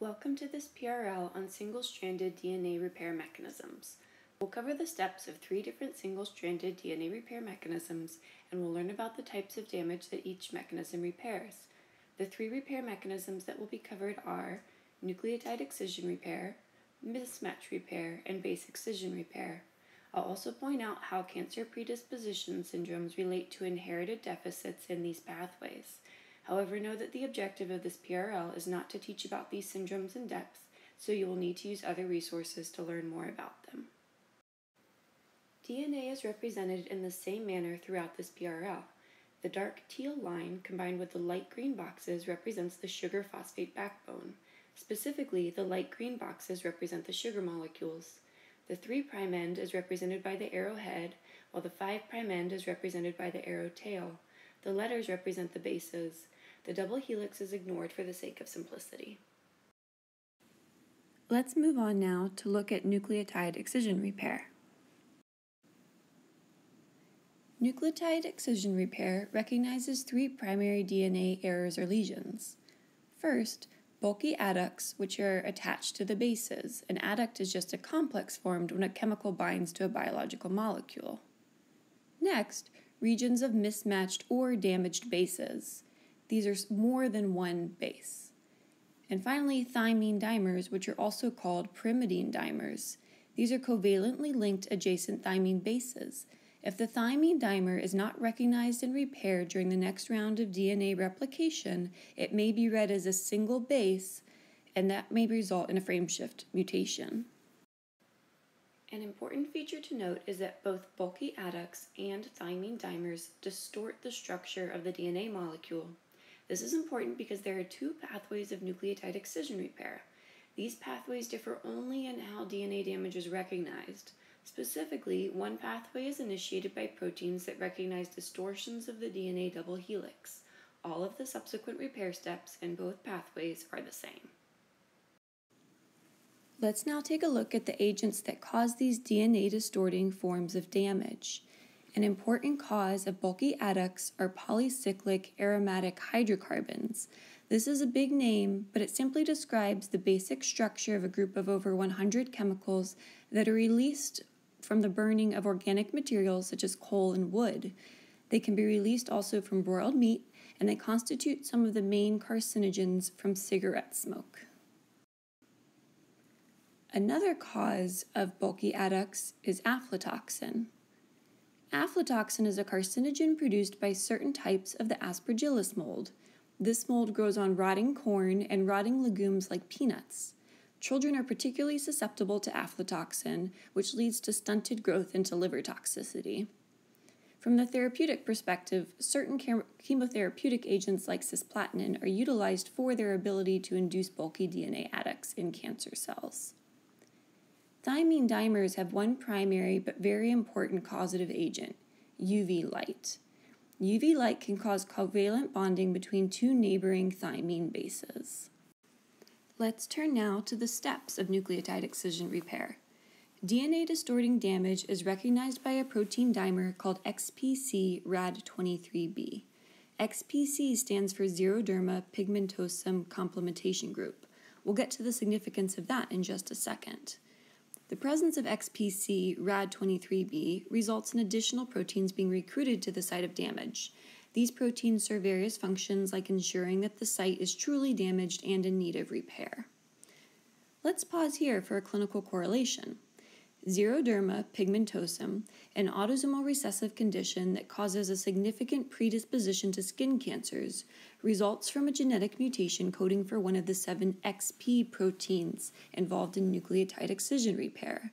Welcome to this PRL on single-stranded DNA repair mechanisms. We'll cover the steps of three different single-stranded DNA repair mechanisms and we'll learn about the types of damage that each mechanism repairs. The three repair mechanisms that will be covered are nucleotide excision repair, mismatch repair, and base excision repair. I'll also point out how cancer predisposition syndromes relate to inherited deficits in these pathways. However, know that the objective of this PRL is not to teach about these syndromes in depth, so you will need to use other resources to learn more about them. DNA is represented in the same manner throughout this PRL. The dark teal line combined with the light green boxes represents the sugar phosphate backbone. Specifically, the light green boxes represent the sugar molecules. The 3' end is represented by the arrow head, while the 5' end is represented by the arrow tail. The letters represent the bases. The double helix is ignored for the sake of simplicity. Let's move on now to look at nucleotide excision repair. Nucleotide excision repair recognizes three primary DNA errors or lesions. First, bulky adducts, which are attached to the bases. An adduct is just a complex formed when a chemical binds to a biological molecule. Next, regions of mismatched or damaged bases. These are more than one base. And finally, thymine dimers, which are also called pyrimidine dimers. These are covalently linked adjacent thymine bases. If the thymine dimer is not recognized and repaired during the next round of DNA replication, it may be read as a single base, and that may result in a frameshift mutation. An important feature to note is that both bulky adducts and thymine dimers distort the structure of the DNA molecule. This is important because there are two pathways of nucleotide excision repair. These pathways differ only in how DNA damage is recognized. Specifically, one pathway is initiated by proteins that recognize distortions of the DNA double helix. All of the subsequent repair steps in both pathways are the same. Let's now take a look at the agents that cause these DNA distorting forms of damage. An important cause of bulky adducts are polycyclic aromatic hydrocarbons. This is a big name, but it simply describes the basic structure of a group of over 100 chemicals that are released from the burning of organic materials such as coal and wood. They can be released also from broiled meat, and they constitute some of the main carcinogens from cigarette smoke. Another cause of bulky adducts is aflatoxin. Aflatoxin is a carcinogen produced by certain types of the aspergillus mold. This mold grows on rotting corn and rotting legumes like peanuts. Children are particularly susceptible to aflatoxin, which leads to stunted growth and to liver toxicity. From the therapeutic perspective, certain chemotherapeutic agents like cisplatin are utilized for their ability to induce bulky DNA adducts in cancer cells. Thymine dimers have one primary but very important causative agent, UV light. UV light can cause covalent bonding between two neighboring thymine bases. Let's turn now to the steps of nucleotide excision repair. DNA distorting damage is recognized by a protein dimer called XPC RAD23B. XPC stands for Xeroderma pigmentosum complementation group. We'll get to the significance of that in just a second. The presence of XPC RAD23B results in additional proteins being recruited to the site of damage. These proteins serve various functions like ensuring that the site is truly damaged and in need of repair. Let's pause here for a clinical correlation. Xeroderma pigmentosum, an autosomal recessive condition that causes a significant predisposition to skin cancers, results from a genetic mutation coding for one of the seven XP proteins involved in nucleotide excision repair.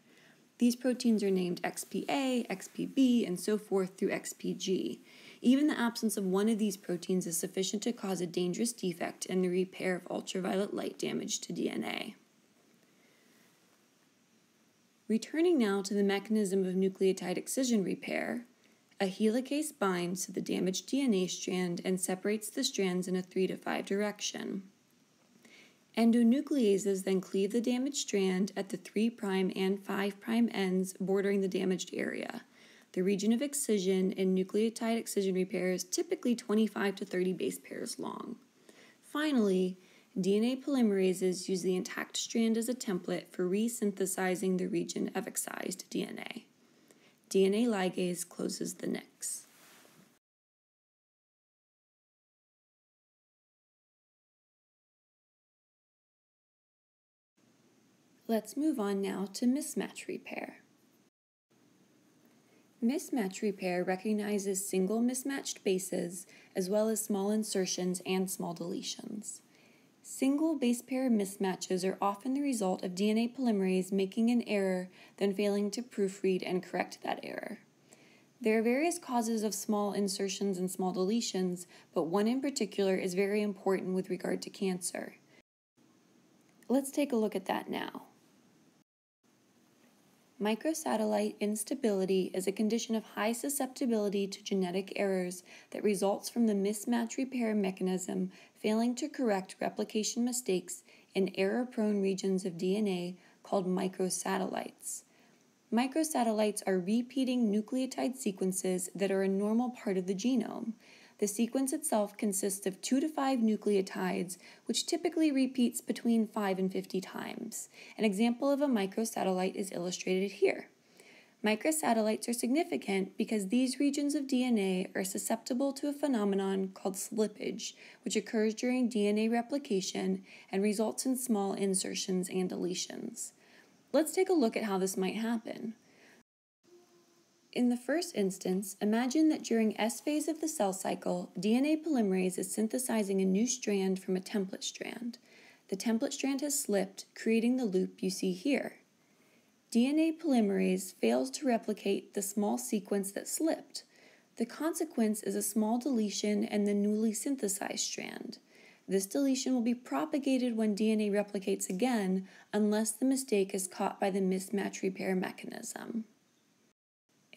These proteins are named XPA, XPB, and so forth through XPG. Even the absence of one of these proteins is sufficient to cause a dangerous defect in the repair of ultraviolet light damage to DNA. Returning now to the mechanism of nucleotide excision repair, a helicase binds to the damaged DNA strand and separates the strands in a 3 to 5 direction. Endonucleases then cleave the damaged strand at the 3' and 5' ends bordering the damaged area. The region of excision in nucleotide excision repair is typically 25 to 30 base pairs long. Finally, DNA polymerases use the intact strand as a template for resynthesizing the region of excised DNA. DNA ligase closes the nicks. Let's move on now to mismatch repair. Mismatch repair recognizes single mismatched bases as well as small insertions and small deletions. Single base pair mismatches are often the result of DNA polymerase making an error, then failing to proofread and correct that error. There are various causes of small insertions and small deletions, but one in particular is very important with regard to cancer. Let's take a look at that now. Microsatellite instability is a condition of high susceptibility to genetic errors that results from the mismatch repair mechanism failing to correct replication mistakes in error prone regions of DNA called microsatellites. Microsatellites are repeating nucleotide sequences that are a normal part of the genome. The sequence itself consists of 2 to 5 nucleotides, which typically repeats between 5 and 50 times. An example of a microsatellite is illustrated here. Microsatellites are significant because these regions of DNA are susceptible to a phenomenon called slippage, which occurs during DNA replication and results in small insertions and deletions. Let's take a look at how this might happen. In the first instance, imagine that during S phase of the cell cycle, DNA polymerase is synthesizing a new strand from a template strand. The template strand has slipped, creating the loop you see here. DNA polymerase fails to replicate the small sequence that slipped. The consequence is a small deletion in the newly synthesized strand. This deletion will be propagated when DNA replicates again unless the mistake is caught by the mismatch repair mechanism.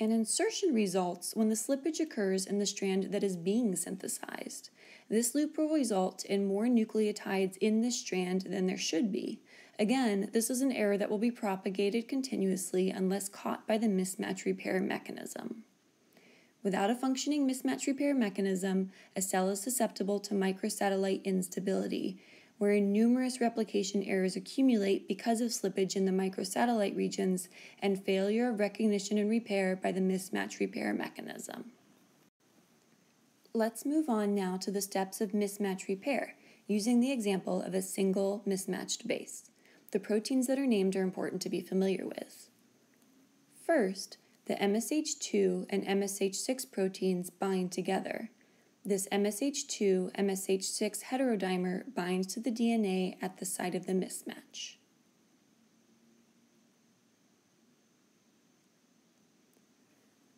An insertion results when the slippage occurs in the strand that is being synthesized. This loop will result in more nucleotides in this strand than there should be. Again, this is an error that will be propagated continuously unless caught by the mismatch repair mechanism. Without a functioning mismatch repair mechanism, a cell is susceptible to microsatellite instability, wherein numerous replication errors accumulate because of slippage in the microsatellite regions and failure of recognition and repair by the mismatch repair mechanism. Let's move on now to the steps of mismatch repair, using the example of a single mismatched base. The proteins that are named are important to be familiar with. First, the MSH2 and MSH6 proteins bind together. This MSH2 MSH6 heterodimer binds to the DNA at the site of the mismatch.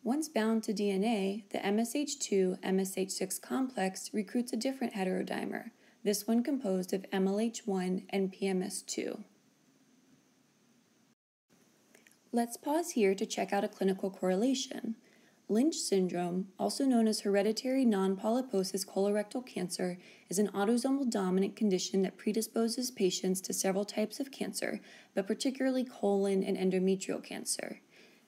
Once bound to DNA, the MSH2 MSH6 complex recruits a different heterodimer, this one composed of MLH1 and PMS2. Let's pause here to check out a clinical correlation. Lynch syndrome, also known as hereditary non-polyposis colorectal cancer, is an autosomal dominant condition that predisposes patients to several types of cancer, but particularly colon and endometrial cancer.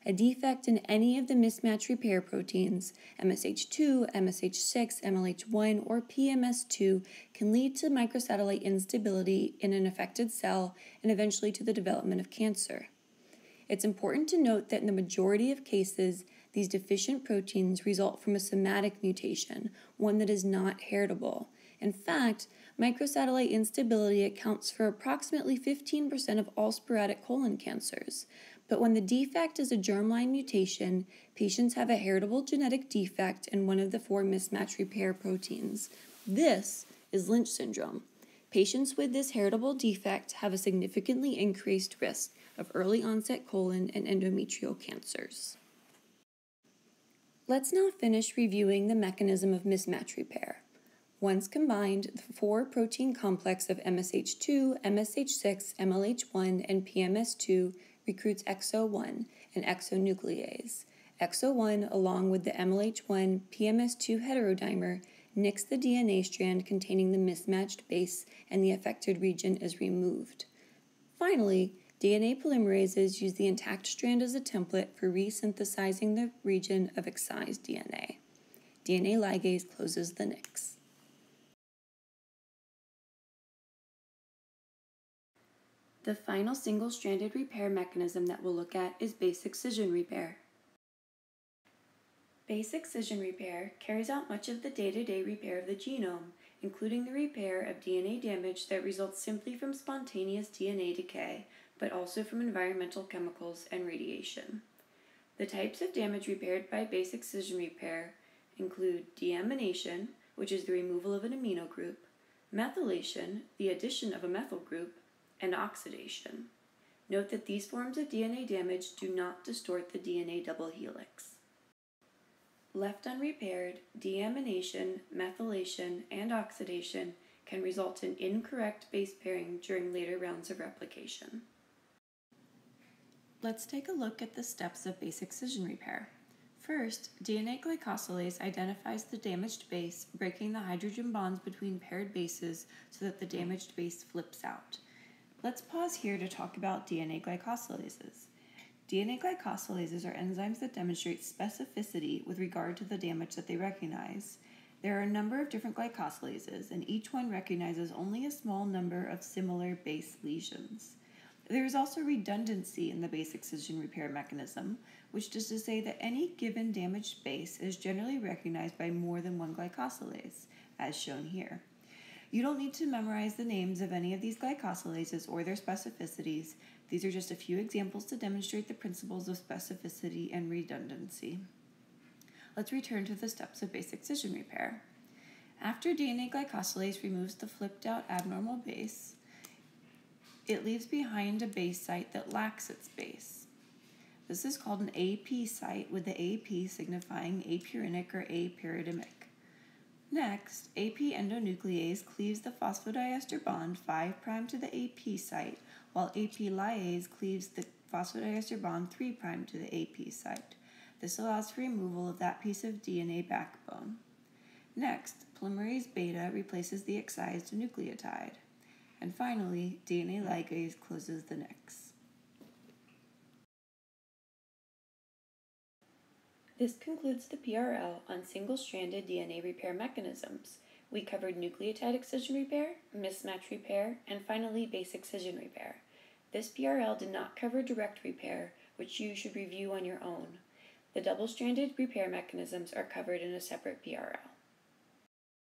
A defect in any of the mismatch repair proteins, MSH2, MSH6, MLH1, or PMS2, can lead to microsatellite instability in an affected cell and eventually to the development of cancer. It's important to note that in the majority of cases, these deficient proteins result from a somatic mutation, one that is not heritable. In fact, microsatellite instability accounts for approximately 15% of all sporadic colon cancers. But when the defect is a germline mutation, patients have a heritable genetic defect in one of the four mismatch repair proteins. This is Lynch syndrome. Patients with this heritable defect have a significantly increased risk of early onset colon and endometrial cancers. Let's now finish reviewing the mechanism of mismatch repair. Once combined, the four protein complex of MSH2, MSH6, MLH1, and PMS2 recruits EXO1, an exonuclease. EXO1, along with the MLH1 PMS2 heterodimer, nicks the DNA strand containing the mismatched base and the affected region is removed. Finally, DNA polymerases use the intact strand as a template for resynthesizing the region of excised DNA. DNA ligase closes the nicks. The final single stranded repair mechanism that we'll look at is base excision repair. Base excision repair carries out much of the day to day repair of the genome, including the repair of DNA damage that results simply from spontaneous DNA decay, but also from environmental chemicals and radiation. The types of damage repaired by base excision repair include deamination, which is the removal of an amino group, methylation, the addition of a methyl group, and oxidation. Note that these forms of DNA damage do not distort the DNA double helix. Left unrepaired, deamination, methylation, and oxidation can result in incorrect base pairing during later rounds of replication. Let's take a look at the steps of base excision repair. First, DNA glycosylase identifies the damaged base, breaking the hydrogen bonds between paired bases so that the damaged base flips out. Let's pause here to talk about DNA glycosylases. DNA glycosylases are enzymes that demonstrate specificity with regard to the damage that they recognize. There are a number of different glycosylases, and each one recognizes only a small number of similar base lesions. There is also redundancy in the base excision repair mechanism, which is to say that any given damaged base is generally recognized by more than one glycosylase, as shown here. You don't need to memorize the names of any of these glycosylases or their specificities. These are just a few examples to demonstrate the principles of specificity and redundancy. Let's return to the steps of base excision repair. After DNA glycosylase removes the flipped out abnormal base, it leaves behind abasic site that lacks its base. This is called an AP site, with the AP signifying apurinic or apyridimic. Next, AP endonuclease cleaves the phosphodiester bond 5' to the AP site, while AP lyase cleaves the phosphodiester bond 3' to the AP site. This allows for removal of that piece of DNA backbone. Next, polymerase beta replaces the excised nucleotide. And finally, DNA ligase closes the nex. This concludes the PRL on single-stranded DNA repair mechanisms. We covered nucleotide excision repair, mismatch repair, and finally base excision repair. This PRL did not cover direct repair, which you should review on your own. The double-stranded repair mechanisms are covered in a separate PRL.